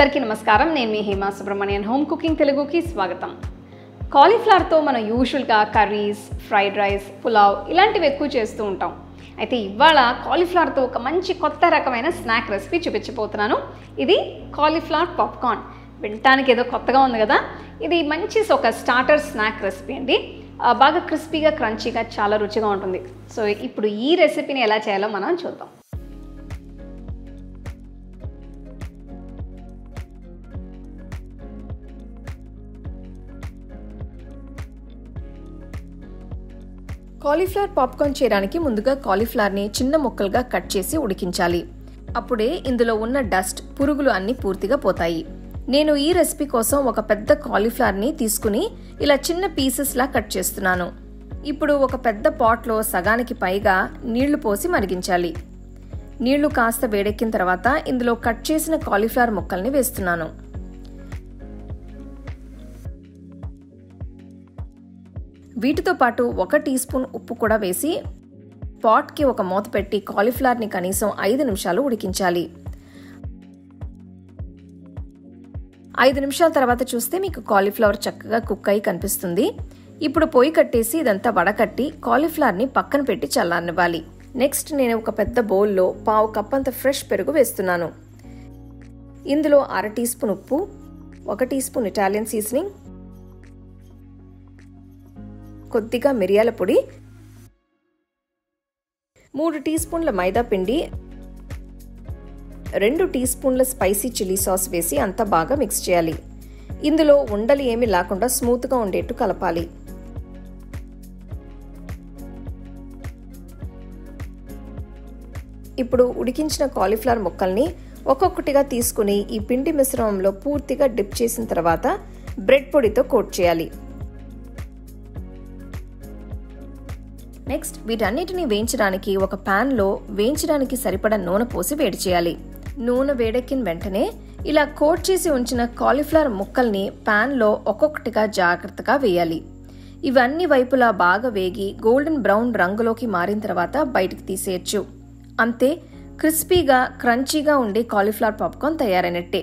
అందరికీ నమస్కారం. నేను మీ హేమా సుబ్రహ్మణ్యన్. హోమ్ కుకింగ్ తెలుగుకి స్వాగతం. కాలీఫ్లవర్తో మనం యూజువల్గా కర్రీస్ ఫ్రైడ్ రైస్ పులావ్ ఇలాంటివి ఎక్కువ చేస్తూ ఉంటాం. అయితే ఇవాళ కాలీఫ్లవర్తో ఒక మంచి కొత్త రకమైన స్నాక్ రెసిపీ చూపించబోతున్నాను. ఇది కాలీఫ్లవర్ పాప్కార్న్ వినటానికి ఏదో కొత్తగా ఉంది కదా? ఇది మంచి ఒక స్టార్టర్ స్నాక్ రెసిపీ అండి. బాగా క్రిస్పీగా క్రంచీగా చాలా రుచిగా ఉంటుంది. సో ఇప్పుడు ఈ రెసిపీని ఎలా చేయాలో మనం చూద్దాం. కాలీఫ్లవర్ పాప్కార్న్ చేయడానికి ముందుగా కాలీఫ్లవర్ని చిన్న ముక్కలుగా కట్ చేసి ఉడికించాలి. అప్పుడే ఇందులో ఉన్న డస్ట్ పురుగులు అన్నీ పూర్తిగా పోతాయి. నేను ఈ రెసిపీ కోసం ఒక పెద్ద కాలీఫ్లవర్ని తీసుకుని ఇలా చిన్న పీసెస్లా కట్ చేస్తున్నాను. ఇప్పుడు ఒక పెద్ద పాట్లో సగానికి పైగా నీళ్ళు పోసి మరిగించాలి. నీళ్ళు కాస్త వేడెక్కిన తర్వాత ఇందులో కట్ చేసిన కాలీఫ్లవర్ ముక్కల్ని వేస్తున్నాను. వీటితో పాటు ఒక టీ స్పూన్ ఉప్పు కూడా వేసి పాట్కి ఒక మూత పెట్టి కాలీఫ్లవర్ని కనీసం ఐదు నిమిషాలు ఉడికించాలి. ఐదు నిమిషాల తర్వాత చూస్తే మీకు కాలీఫ్లవర్ చక్కగా కుక్ అయి కనిపిస్తుంది. ఇప్పుడు పొయ్యి కట్టేసి ఇదంతా వడకట్టి కాలీఫ్లవర్ని పక్కన పెట్టి చల్లారనివ్వాలి. నెక్స్ట్ నేను ఒక పెద్ద బౌల్లో పావు కప్పంత ఫ్రెష్ పెరుగు వేస్తున్నాను. ఇందులో అర టీ స్పూన్ ఉప్పు ఒక టీ స్పూన్ ఇటాలియన్ సీజనింగ్ కొద్దిగా మిరియాల పొడి మూడు టీ స్పూన్ల మైదా పిండి రెండు టీ స్పూన్ల స్పైసీ చిల్లీ సాస్ వేసి అంతా బాగా మిక్స్ చేయాలి. ఇందులో ఉండలు ఏమీ లేకుండా స్మూత్గా ఉండేట్టు కలపాలి. ఇప్పుడు ఉడికించిన కాలీఫ్లవర్ ముక్కల్ని ఒక్కొక్కటిగా తీసుకుని ఈ పిండి మిశ్రమంలో పూర్తిగా డిప్ చేసిన తర్వాత బ్రెడ్ పొడితో కోట్ చేయాలి. నెక్స్ట్ వీటన్నిటిని వేయించడానికి ఒక ప్యాన్లో వేయించడానికి సరిపడా నూనె పోసి వేడి చేయాలి. నూనె వేడెక్కిన వెంటనే ఇలా కోట్ చేసి ఉంచిన కాలీఫ్లవర్ ముక్కల్ని ప్యాన్లో ఒక్కొక్కటిగా జాగ్రత్తగా వేయాలి. ఇవన్నీ వైపులా బాగా వేగి గోల్డెన్ బ్రౌన్ రంగులోకి మారిన తర్వాత బయటికి తీసేయచ్చు. అంతే క్రిస్పీగా క్రంచీగా ఉండే కాలీఫ్లవర్ పాప్కార్న్ తయారైనట్టే.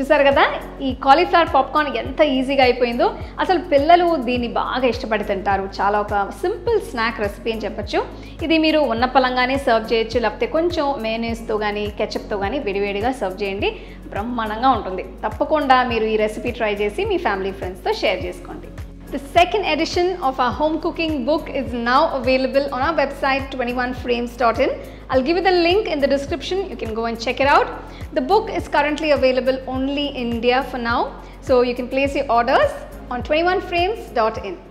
చూసారు కదా? ఈ కాలీఫ్లవర్ పాప్కార్న్ ఎంత ఈజీగా అయిపోయిందో. అసలు పిల్లలు దీన్ని బాగా ఇష్టపడి తింటారు. చాలా ఒక సింపుల్ స్నాక్ రెసిపీ అని చెప్పొచ్చు. ఇది మీరు ఉన్న పలంగానే సర్వ్ చేయొచ్చు. లేకపోతే కొంచెం మేనేస్తో కానీ కెచప్తో కానీ విడివేడిగా సర్వ్ చేయండి. బ్రహ్మాండంగా ఉంటుంది. తప్పకుండా మీరు ఈ రెసిపీ ట్రై చేసి మీ ఫ్యామిలీ ఫ్రెండ్స్తో షేర్ చేసుకోండి. The second edition of our home cooking book is now available on our website 21frames.in. I'll give you the link in the description. You can go and check it out. The book is currently available only in India for now. So you can place your orders on 21frames.in.